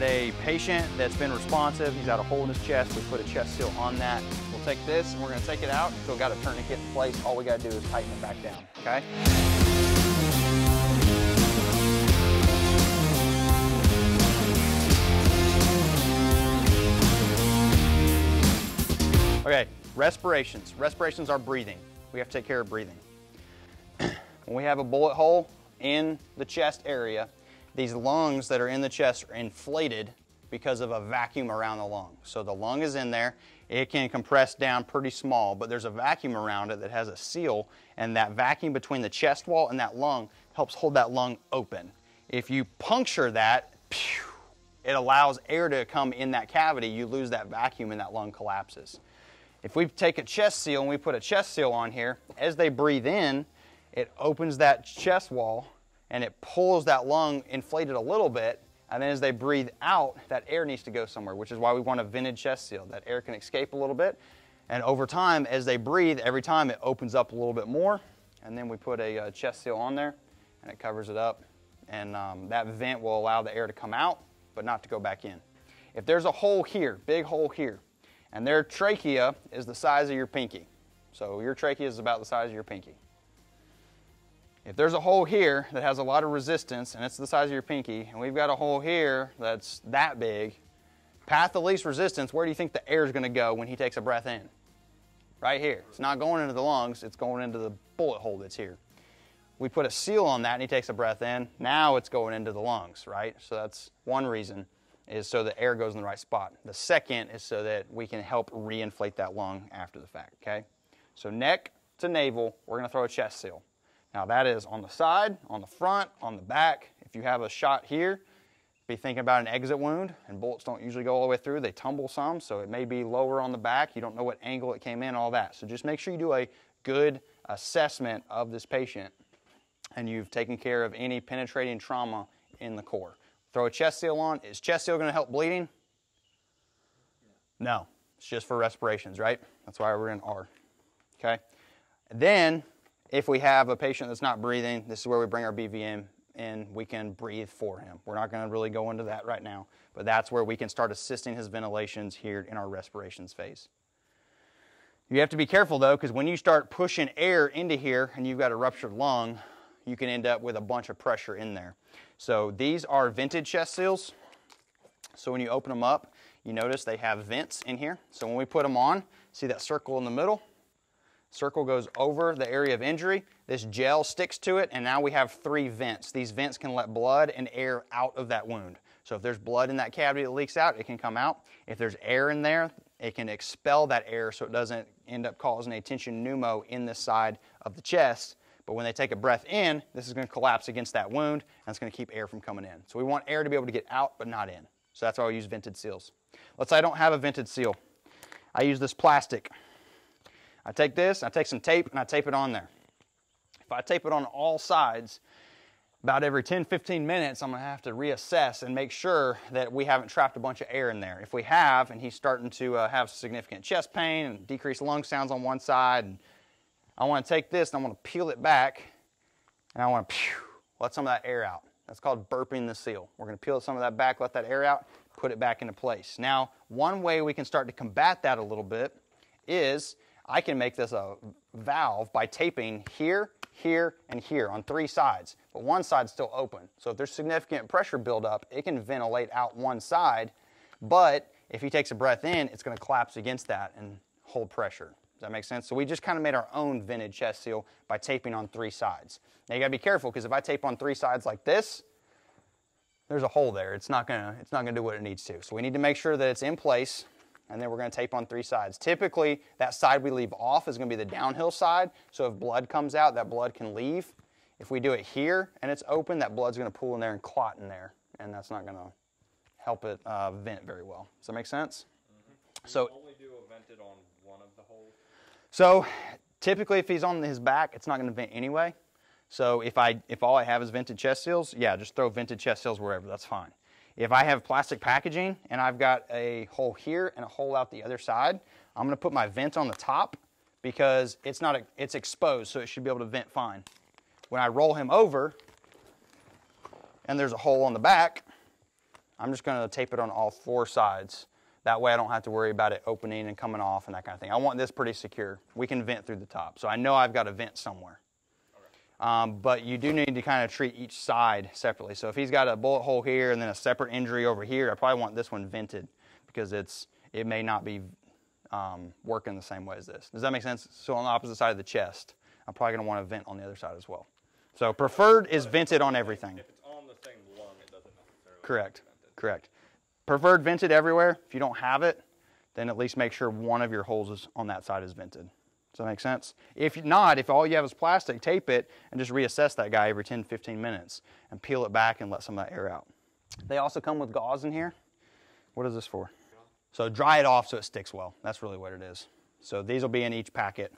got a patient that's been responsive. He's got a hole in his chest. We put a chest seal on that. We'll take this and we're gonna take it out. Still got a tourniquet in place. All we gotta do is tighten it back down, okay? Okay, respirations. Respirations are breathing. We have to take care of breathing. when we have a bullet hole in the chest area, these lungs that are in the chest are inflated because of a vacuum around the lung. So the lung is in there, it can compress down pretty small, but there's a vacuum around it that has a seal, and that vacuum between the chest wall and that lung helps hold that lung open. If you puncture that, it allows air to come in that cavity, you lose that vacuum and that lung collapses. If we take a chest seal and we put a chest seal on here, as they breathe in, it opens that chest wall and it pulls that lung inflated a little bit. And then as they breathe out, that air needs to go somewhere, which is why we want a vented chest seal. That air can escape a little bit. And over time, as they breathe, every time it opens up a little bit more. And then we put a, uh, chest seal on there and it covers it up. And um, that vent will allow the air to come out, but not to go back in. If there's a hole here, big hole here, and their trachea is the size of your pinky. So your trachea is about the size of your pinky. If there's a hole here that has a lot of resistance and it's the size of your pinky, and we've got a hole here that's that big, path of least resistance, where do you think the air is going to go when he takes a breath in? Right here. It's not going into the lungs, it's going into the bullet hole that's here. We put a seal on that and he takes a breath in. Now it's going into the lungs, right? So that's one reason is so the air goes in the right spot. The second is so that we can help reinflate that lung after the fact, okay? So neck to navel, we're gonna throw a chest seal. Now that is on the side, on the front, on the back. If you have a shot here, be thinking about an exit wound, and bullets don't usually go all the way through, they tumble some, so it may be lower on the back. You don't know what angle it came in, all that. So just make sure you do a good assessment of this patient and you've taken care of any penetrating trauma in the core. Throw a chest seal on. Is chest seal going to help bleeding? No. It's just for respirations, right? That's why we're in R. Okay? Then, if we have a patient that's not breathing, this is where we bring our BVM in. We can breathe for him. We're not going to really go into that right now, but that's where we can start assisting his ventilations here in our respirations phase. You have to be careful though, because when you start pushing air into here and you've got a ruptured lung, you can end up with a bunch of pressure in there. So these are vented chest seals. So when you open them up, you notice they have vents in here. So when we put them on, see that circle in the middle? Circle goes over the area of injury. This gel sticks to it, and now we have three vents. These vents can let blood and air out of that wound. So if there's blood in that cavity that leaks out, it can come out. If there's air in there, it can expel that air so it doesn't end up causing a tension pneumo in the side of the chest. But when they take a breath in, this is going to collapse against that wound and it's going to keep air from coming in. So we want air to be able to get out but not in. So that's why we use vented seals. Let's say I don't have a vented seal. I use this plastic. I take this, I take some tape, and I tape it on there. If I tape it on all sides, about every 10, 15 minutes, I'm gonna have to reassess and make sure that we haven't trapped a bunch of air in there. If we have, and he's starting to uh, have significant chest pain and decreased lung sounds on one side, and I want to take this and I want to peel it back and I want to let some of that air out. That's called burping the seal. We're to peel some of that back, let that air out, put it back into place. Now, one way we can start to combat that a little bit is I can make this a valve by taping here, here, and here on three sides, but one side's still open. So if there's significant pressure buildup, it can ventilate out one side, but if he takes a breath in, it's going to collapse against that and hold pressure. Does that make sense? So we just kind of made our own vented chest seal by taping on three sides. Now you gotta be careful because if I tape on three sides like this, there's a hole there. It's not gonna, it's not gonna do what it needs to. So we need to make sure that it's in place and then we're gonna tape on three sides. Typically, that side we leave off is gonna be the downhill side. So if blood comes out, that blood can leave. If we do it here and it's open, that blood's gonna pool in there and clot in there. And that's not gonna help it uh, vent very well. Does that make sense? Mm -hmm. So only do a vented on one of the holes? So typically if he's on his back, it's not going to vent anyway. So if, I, if all I have is vented chest seals, yeah, just throw vented chest seals wherever, that's fine. If I have plastic packaging and I've got a hole here and a hole out the other side, I'm going to put my vent on the top because it's not it's exposed, so it should be able to vent fine. When I roll him over and there's a hole on the back, I'm just going to tape it on all four sides. That way I don't have to worry about it opening and coming off and that kind of thing. I want this pretty secure. We can vent through the top. So I know I've got a vent somewhere. Um, but you do need to kind of treat each side separately. So if he's got a bullet hole here and then a separate injury over here, I probably want this one vented because it's it may not be um, working the same way as this. Does that make sense? So on the opposite side of the chest, I'm probably going to want to vent on the other side as well. So preferred is vented on everything. If it's on the same lung, it doesn't necessarily. Correct. have to be vented. Correct. Preferred vented everywhere. If you don't have it, then at least make sure one of your holes is on that side is vented. That make sense? If not, if all you have is plastic, tape it and just reassess that guy every 10, 15 minutes and peel it back and let some of that air out. They also come with gauze in here. What is this for? So dry it off so it sticks well. That's really what it is. So these will be in each packet.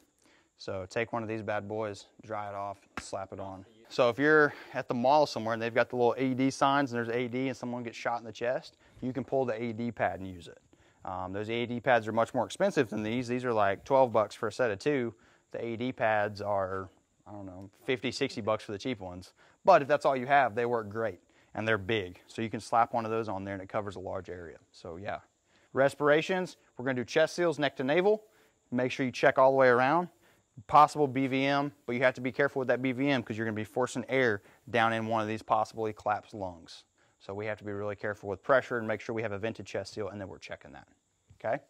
So take one of these bad boys, dry it off, slap it on. So if you're at the mall somewhere and they've got the little AED signs and there's AED and someone gets shot in the chest, you can pull the AED pad and use it. Um, those AED pads are much more expensive than these. These are like 12 bucks for a set of two. The AED pads are, I don't know, 50, 60 bucks for the cheap ones. But if that's all you have, they work great and they're big. So you can slap one of those on there and it covers a large area. So yeah. Respirations, we're gonna do chest seals neck to navel. Make sure you check all the way around. Possible BVM, but you have to be careful with that BVM because you're gonna be forcing air down in one of these possibly collapsed lungs. So we have to be really careful with pressure and make sure we have a vented chest seal and then we're checking that, okay?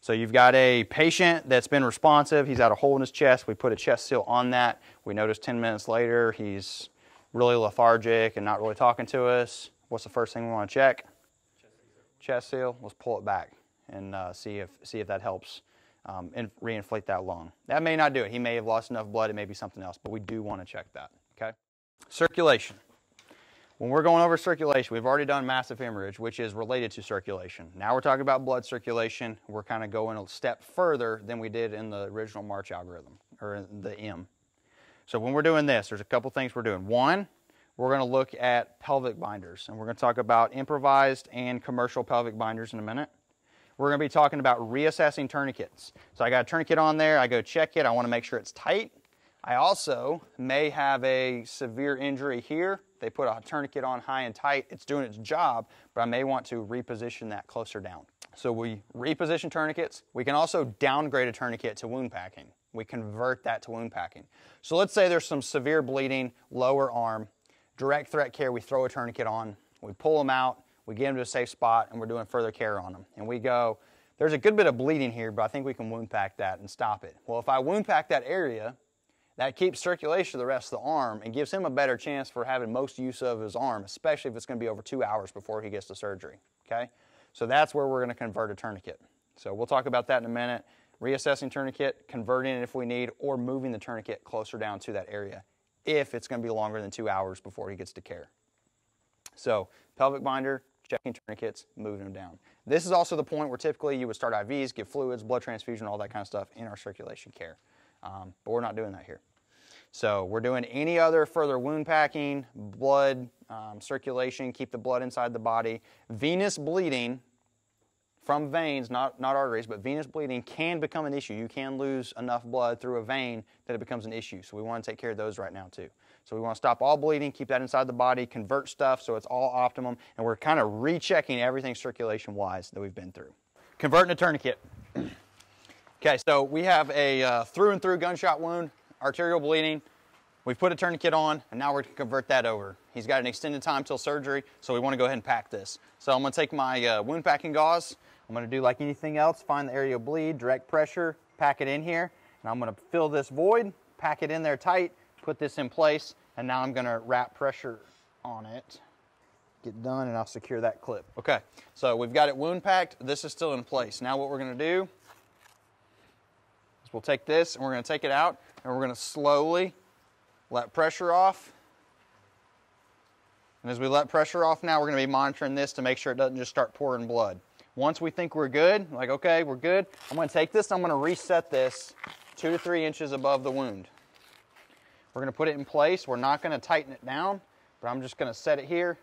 So you've got a patient that's been responsive. He's got a hole in his chest. We put a chest seal on that. We notice 10 minutes later he's really lethargic and not really talking to us. What's the first thing we want to check? Chest seal. Let's pull it back and uh, see if see if that helps um, in, reinflate that lung. That may not do it. He may have lost enough blood. It may be something else, but we do want to check that. Okay. Circulation. When we're going over circulation, we've already done massive hemorrhage, which is related to circulation. Now we're talking about blood circulation. We're kind of going a step further than we did in the original MARCH algorithm, or the M. So when we're doing this, there's a couple things we're doing. One, we're going to look at pelvic binders, and we're going to talk about improvised and commercial pelvic binders in a minute. We're going to be talking about reassessing tourniquets. So I got a tourniquet on there, I go check it, I want to make sure it's tight. I also may have a severe injury here. They put a tourniquet on high and tight. It's doing its job, but I may want to reposition that closer down. So we reposition tourniquets. We can also downgrade a tourniquet to wound packing. We convert that to wound packing. So let's say there's some severe bleeding, lower arm, direct threat care, we throw a tourniquet on, we pull them out, we get them to a safe spot, and we're doing further care on them. And we go, there's a good bit of bleeding here, but I think we can wound pack that and stop it. Well, if I wound pack that area, that keeps circulation to the rest of the arm and gives him a better chance for having most use of his arm, especially if it's going to be over two hours before he gets to surgery. Okay? So that's where we're going to convert a tourniquet. So we'll talk about that in a minute. Reassessing tourniquet, converting it if we need, or moving the tourniquet closer down to that area if it's going to be longer than two hours before he gets to care. So pelvic binder, checking tourniquets, moving them down. This is also the point where typically you would start IVs, give fluids, blood transfusion, all that kind of stuff in our circulation care. Um, but we're not doing that here. So we're doing any other further wound packing, blood um, circulation, keep the blood inside the body. Venous bleeding from veins, not, not arteries, but venous bleeding can become an issue. You can lose enough blood through a vein that it becomes an issue. So we want to take care of those right now too. So we want to stop all bleeding, keep that inside the body, convert stuff so it's all optimum, and we're kind of rechecking everything circulation-wise that we've been through. Converting a tourniquet. Okay, so we have a uh, through and through gunshot wound, arterial bleeding. We've put a tourniquet on, and now we're going to convert that over. He's got an extended time till surgery, so we want to go ahead and pack this. So I'm going to take my uh, wound packing gauze. I'm going to do like anything else, find the area of bleed, direct pressure, pack it in here, and I'm going to fill this void, pack it in there tight, put this in place, and now I'm going to wrap pressure on it. Get done, and I'll secure that clip. Okay, so we've got it wound packed. This is still in place. Now what we're going to do is we'll take this and we're going to take it out, and we're going to slowly let pressure off. And as we let pressure off now, we're going to be monitoring this to make sure it doesn't just start pouring blood. Once we think we're good, like, okay, we're good, I'm going to take this, I'm going to reset this two to three inches above the wound. We're going to put it in place. We're not going to tighten it down, but I'm just going to set it here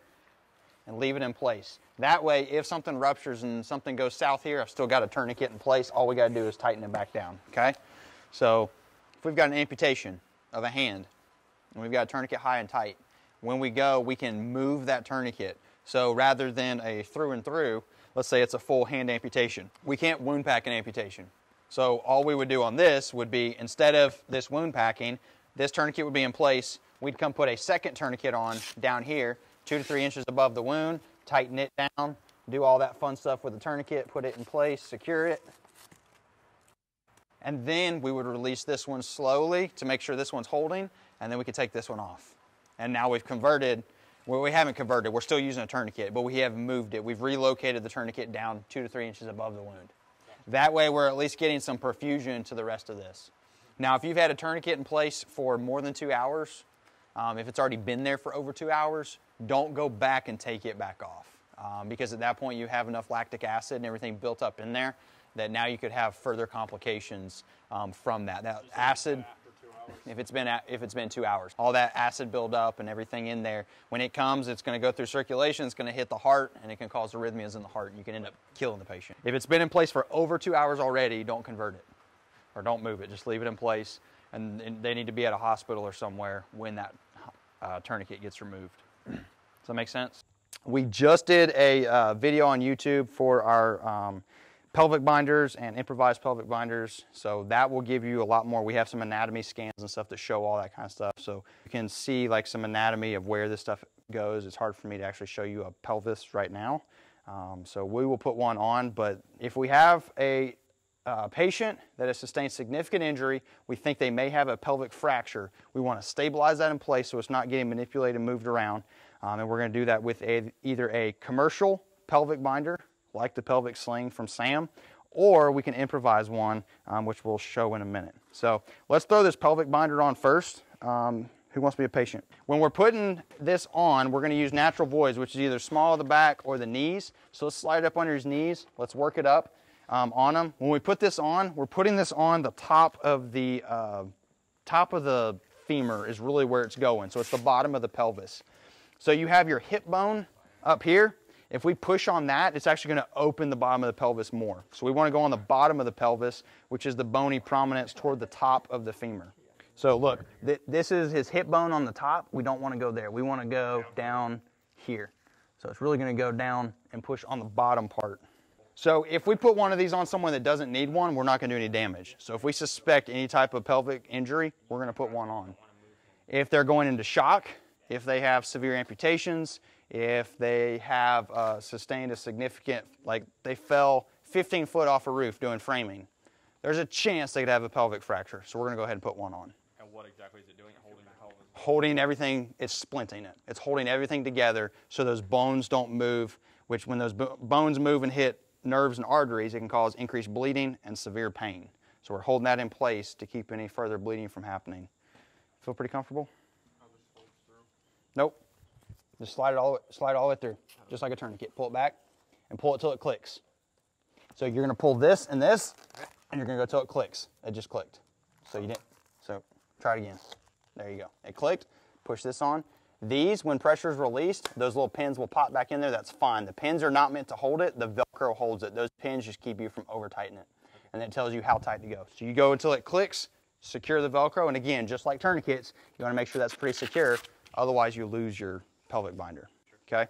and leave it in place. That way, if something ruptures and something goes south here, I've still got a tourniquet in place. All we got to do is tighten it back down, okay? So if we've got an amputation of a hand and we've got a tourniquet high and tight, when we go, we can move that tourniquet So rather than a through and through, let's say it's a full hand amputation. We can't wound pack an amputation. So all we would do on this would be instead of this wound packing, this tourniquet would be in place. We'd come put a second tourniquet on down here, two to three inches above the wound, tighten it down, do all that fun stuff with the tourniquet, put it in place, secure it. And then we would release this one slowly to make sure this one's holding, and then we could take this one off. And now we've converted, well, we haven't converted, we're still using a tourniquet, but we have moved it. We've relocated the tourniquet down two to three inches above the wound. That way we're at least getting some perfusion to the rest of this. Now, if you've had a tourniquet in place for more than two hours, um, if it's already been there for over two hours, don't go back and take it back off. Um, because at that point you have enough lactic acid and everything built up in there that now you could have further complications um, from that. That acid, if it's been if it's been two hours, all that acid buildup and everything in there, when it comes, it's going to go through circulation. It's going to hit the heart, and it can cause arrhythmias in the heart, and you can end up killing the patient. If it's been in place for over two hours already, don't convert it, or don't move it. Just leave it in place, and, and they need to be at a hospital or somewhere when that uh, tourniquet gets removed. Does that make sense? We just did a uh, video on YouTube for our um, pelvic binders and improvised pelvic binders. So that will give you a lot more. We have some anatomy scans and stuff that show all that kind of stuff. So you can see like some anatomy of where this stuff goes. It's hard for me to actually show you a pelvis right now. Um, so we will put one on, but if we have a uh, patient that has sustained significant injury, we think they may have a pelvic fracture. We want to stabilize that in place so it's not getting manipulated and moved around. Um, and we're going to do that with a, either a commercial pelvic binder, like the pelvic sling from SAM, or we can improvise one, um, which we'll show in a minute. So let's throw this pelvic binder on first. Um, who wants to be a patient? When we're putting this on, we're going to use natural voids, which is either small of the back or the knees. So let's slide it up under his knees. Let's work it up um, on him. When we put this on, we're putting this on the top of the uh, top of the femur is really where it's going. So it's the bottom of the pelvis. So you have your hip bone up here. If we push on that, it's actually going to open the bottom of the pelvis more. So we want to go on the bottom of the pelvis, which is the bony prominence toward the top of the femur. So look, th this is his hip bone on the top. We don't want to go there. We want to go down here. So it's really going to go down and push on the bottom part. So if we put one of these on someone that doesn't need one, we're not going to do any damage. So if we suspect any type of pelvic injury, we're going to put one on. If they're going into shock, if they have severe amputations, if they have uh, sustained a significant, like they fell 15 foot off a roof doing framing, there's a chance they could have a pelvic fracture. So we're going to go ahead and put one on. And what exactly is it doing? Holding the pelvis? Holding everything, it's splinting it. It's holding everything together so those bones don't move, which when those bones move and hit nerves and arteries, it can cause increased bleeding and severe pain. So we're holding that in place to keep any further bleeding from happening. Feel pretty comfortable? Nope. Just slide it all, slide all the way through, just like a tourniquet. Pull it back and pull it till it clicks. So you're gonna pull this and this, and you're gonna go till it clicks. It just clicked. So you didn't, so try it again. There you go. It clicked, push this on. These, when pressure is released, those little pins will pop back in there. That's fine. The pins are not meant to hold it. The Velcro holds it. Those pins just keep you from over tightening it. And it tells you how tight to go. So you go until it clicks, secure the Velcro. And again, just like tourniquets, you wanna make sure that's pretty secure. Otherwise, you lose your pelvic binder. Okay?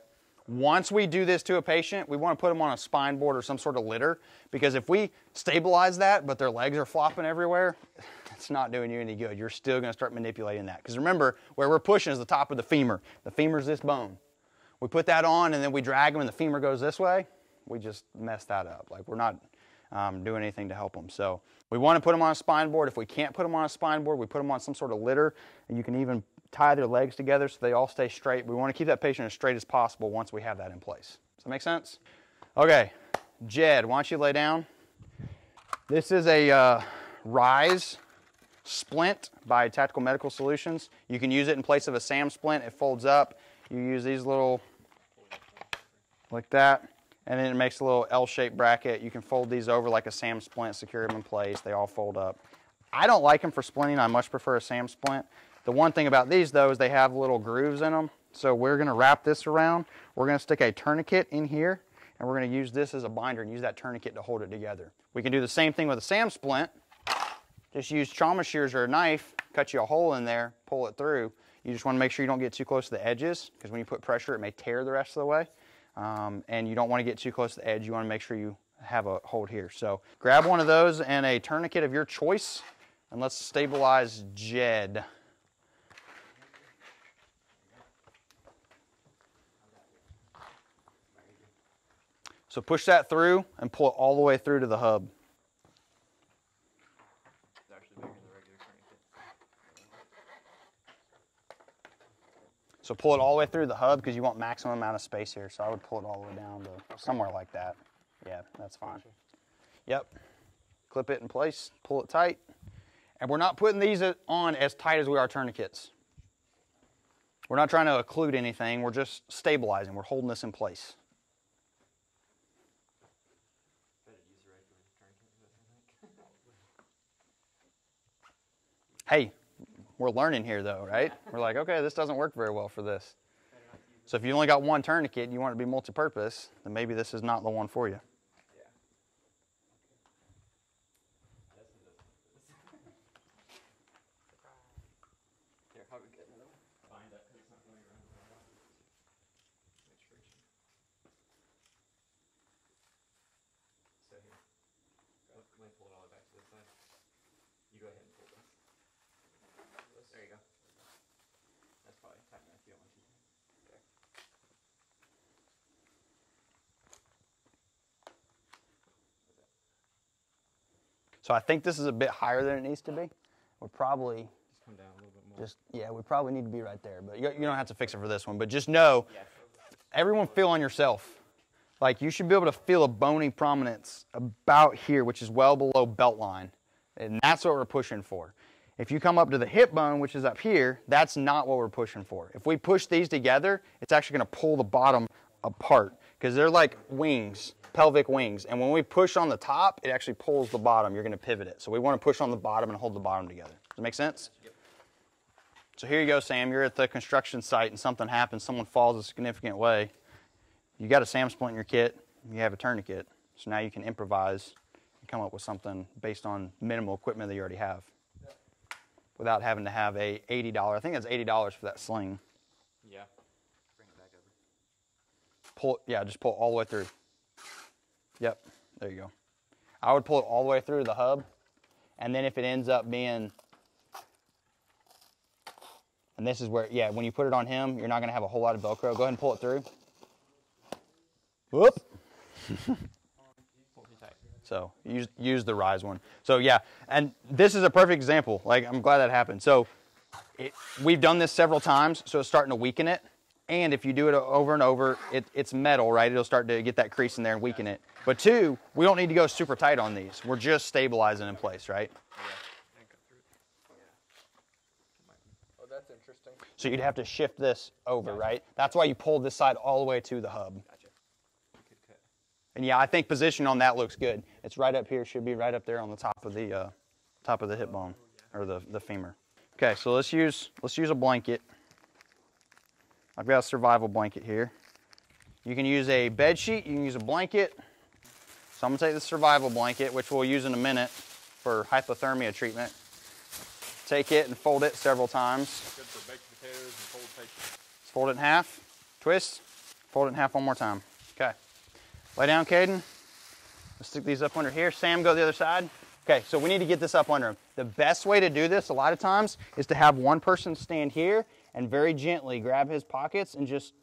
Once we do this to a patient, we want to put them on a spine board or some sort of litter because if we stabilize that but their legs are flopping everywhere, it's not doing you any good. You're still going to start manipulating that. Because remember, where we're pushing is the top of the femur. The femur is this bone. We put that on and then we drag them and the femur goes this way. We just mess that up. Like we're not um, doing anything to help them. So we want to put them on a spine board. If we can't put them on a spine board, we put them on some sort of litter. And you can even tie their legs together so they all stay straight. We want to keep that patient as straight as possible once we have that in place. Does that make sense? Okay, Jed, why don't you lay down? This is a uh, Rise splint by Tactical Medical Solutions. You can use it in place of a SAM splint. It folds up. You use these little, like that, and then it makes a little L-shaped bracket. You can fold these over like a SAM splint, secure them in place. They all fold up. I don't like them for splinting. I much prefer a SAM splint. The one thing about these though is they have little grooves in them. So we're gonna wrap this around. We're gonna stick a tourniquet in here and we're gonna use this as a binder and use that tourniquet to hold it together. We can do the same thing with a SAM splint. Just use trauma shears or a knife, cut you a hole in there, pull it through. You just wanna make sure you don't get too close to the edges because when you put pressure, it may tear the rest of the way. um, and you don't want to get too close to the edge. You want to make sure you have a hold here. So grab one of those and a tourniquet of your choice, and let's stabilize Jed. So push that through and pull it all the way through to the hub. It's actually bigger than the regular tourniquet. So pull it all the way through the hub because you want maximum amount of space here. So I would pull it all the way down to somewhere like that. Yeah, that's fine. Yep. Clip it in place, pull it tight. And we're not putting these on as tight as we are tourniquets. We're not trying to occlude anything. We're just stabilizing. We're holding this in place. Better use the regular tourniquet, I think. Hey, we're learning here though, right? We're like, okay, this doesn't work very well for this. So if you only got one tourniquet and you want it to be multi-purpose, then maybe this is not the one for you. Yeah. Here, how we get another one? Find it, 'cause it's not going around. Make sure you- So here. Go, let me pull it all the way back to this side. You go ahead and pull this. There you go. That's probably tight enough if you don't want to. Okay. So I think this is a bit higher than it needs to be. We're probably Just come down a little bit more. just, yeah, we probably need to be right there. But you, you don't have to fix it for this one. But just know, everyone feel on yourself. Like you should be able to feel a bony prominence about here, which is well below belt line. And that's what we're pushing for. If you come up to the hip bone, which is up here, that's not what we're pushing for. If we push these together, it's actually going to pull the bottom apart because they're like wings, pelvic wings. And when we push on the top, it actually pulls the bottom. You're going to pivot it. So we want to push on the bottom and hold the bottom together. Does that make sense? Yep. So here you go, Sam. You're at the construction site and something happens. Someone falls a significant way. You got a SAM splint in your kit. You have a tourniquet. So now you can improvise and come up with something based on minimal equipment that you already have without having to have a $80. I think that's $80 for that sling. Yeah. Bring it back over. Pull, yeah, just pull all the way through. Yep, there you go. I would pull it all the way through the hub, and then if it ends up being, and this is where, yeah, when you put it on him, you're not gonna have a whole lot of Velcro. Go ahead and pull it through. Whoop. So use use the rise one. So yeah, and this is a perfect example. Like I'm glad that happened. So it, we've done this several times, so it's starting to weaken it. And if you do it over and over, it, it's metal, right? It'll start to get that crease in there and weaken it. But two, we don't need to go super tight on these. We're just stabilizing in place, right? And go through it. Yeah. Oh, that's interesting. So you'd have to shift this over, right? That's why you pull this side all the way to the hub. Gotcha. And yeah, I think position on that looks good. It's right up here, should be right up there on the top of the uh, top of the hip bone or the, the femur. Okay, so let's use let's use a blanket. I've got a survival blanket here. You can use a bed sheet, you can use a blanket. So I'm gonna take the survival blanket, which we'll use in a minute for hypothermia treatment. Take it and fold it several times. Good for baked potatoes and cold. Fold it in half, twist, fold it in half one more time. Okay. Lay down, Caden. Let's stick these up under here. Sam, go the other side. Okay, so we need to get this up under him. The best way to do this a lot of times is to have one person stand here and very gently grab his pockets and just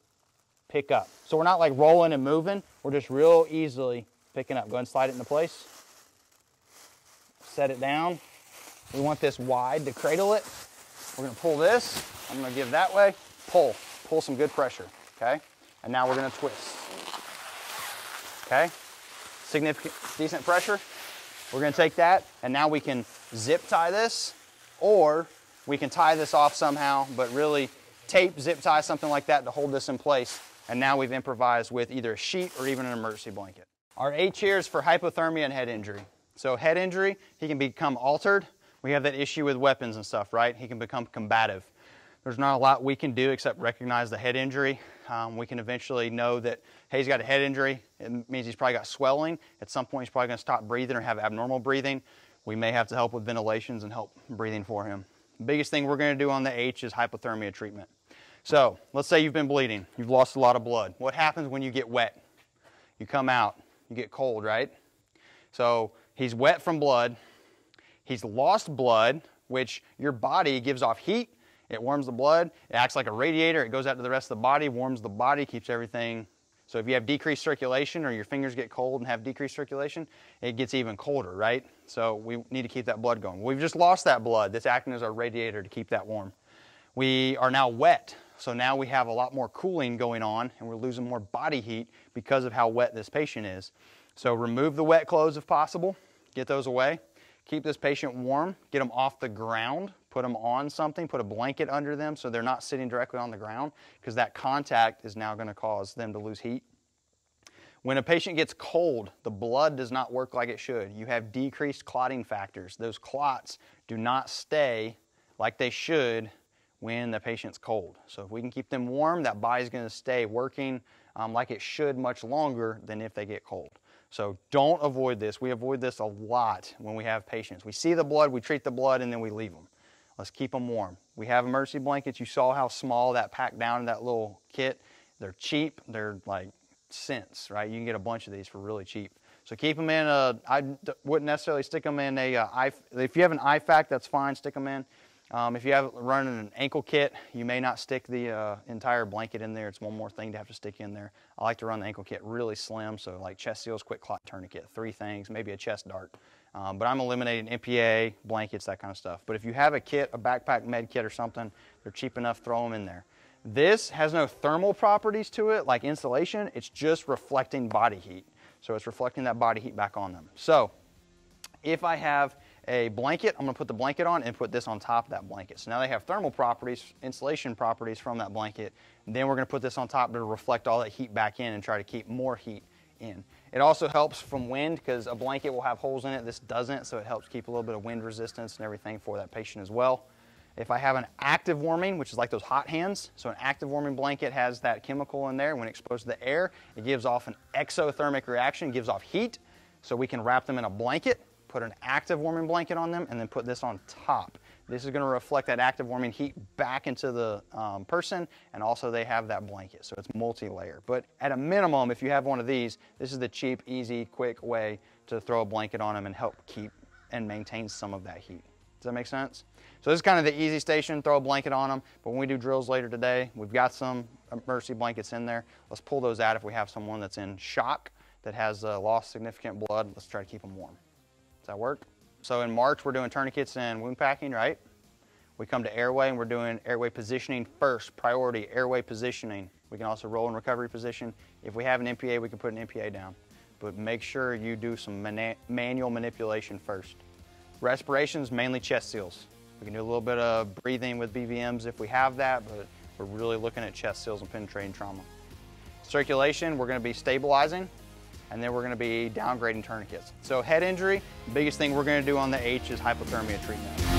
pick up. So we're not like rolling and moving, we're just real easily picking up. Go ahead and slide it into place. Set it down. We want this wide to cradle it. We're gonna pull this. I'm gonna give that way. Pull. Pull some good pressure. Okay? And now we're gonna twist. Okay? Significant, decent pressure. We're gonna take that and now we can zip tie this or we can tie this off somehow, but really tape, zip tie, something like that to hold this in place. And now we've improvised with either a sheet or even an emergency blanket. Our H here is for hypothermia and head injury. So head injury, he can become altered. We have that issue with weapons and stuff, right? He can become combative. There's not a lot we can do except recognize the head injury. Um, we can eventually know that, hey, he's got a head injury. It means he's probably got swelling. At some point, he's probably going to stop breathing or have abnormal breathing. We may have to help with ventilations and help breathing for him. Biggest thing we're going to do on the H is hypothermia treatment. So let's say you've been bleeding, you've lost a lot of blood. What happens when you get wet? You come out, you get cold, right? So he's wet from blood, he's lost blood, which your body gives off heat, it warms the blood, it acts like a radiator, it goes out to the rest of the body, warms the body, keeps everything. So if you have decreased circulation or your fingers get cold and have decreased circulation, it gets even colder, right? So we need to keep that blood going. We've just lost that blood that's acting as our radiator to keep that warm. We are now wet, so now we have a lot more cooling going on and we're losing more body heat because of how wet this patient is. So remove the wet clothes if possible, get those away. Keep this patient warm, get them off the ground, put them on something, put a blanket under them so they're not sitting directly on the ground because that contact is now going to cause them to lose heat. When a patient gets cold, the blood does not work like it should. You have decreased clotting factors. Those clots do not stay like they should when the patient's cold. So if we can keep them warm, that body's going to stay working um, like it should much longer than if they get cold. So don't avoid this. We avoid this a lot when we have patients. We see the blood, we treat the blood, and then we leave them. Let's keep them warm. We have emergency blankets. You saw how small that packed down in that little kit. They're cheap. They're like cents, right? You can get a bunch of these for really cheap. So keep them in a, I wouldn't necessarily stick them in a, uh, if you have an IFAK, that's fine, stick them in. Um, if you have running an ankle kit, you may not stick the uh, entire blanket in there. It's one more thing to have to stick in there. I like to run the ankle kit really slim, so like chest seals, QuikClot tourniquet, three things, maybe a chest dart. Um, but I'm eliminating NPA, blankets, that kind of stuff. But if you have a kit, a backpack med kit or something, they're cheap enough, throw them in there. This has no thermal properties to it like insulation. It's just reflecting body heat. So it's reflecting that body heat back on them. So if I have a blanket, I'm going to put the blanket on and put this on top of that blanket. So now they have thermal properties, insulation properties from that blanket. And then we're going to put this on top to reflect all that heat back in and try to keep more heat in. It also helps from wind because a blanket will have holes in it. This doesn't, so it helps keep a little bit of wind resistance and everything for that patient as well. If I have an active warming, which is like those hot hands, so an active warming blanket has that chemical in there. When exposed to the air, it gives off an exothermic reaction, gives off heat, so we can wrap them in a blanket, put an active warming blanket on them, and then put this on top. This is going to reflect that active warming heat back into the um, person, and also they have that blanket, so it's multi-layer. But at a minimum, if you have one of these, this is the cheap, easy, quick way to throw a blanket on them and help keep and maintain some of that heat. Does that make sense? So this is kind of the easy station, throw a blanket on them. But when we do drills later today, we've got some emergency blankets in there. Let's pull those out if we have someone that's in shock that has uh, lost significant blood. Let's try to keep them warm. Does that work? So in MARCH, we're doing tourniquets and wound packing, right? We come to airway and we're doing airway positioning first, priority, airway positioning. We can also roll in recovery position. If we have an NPA, we can put an NPA down. But make sure you do some manual manipulation first. Respirations, mainly chest seals. We can do a little bit of breathing with BVMs if we have that, but we're really looking at chest seals and penetrating trauma. Circulation, we're gonna be stabilizing, and then we're gonna be downgrading tourniquets. So head injury, biggest thing we're gonna do on the H is hypothermia treatment.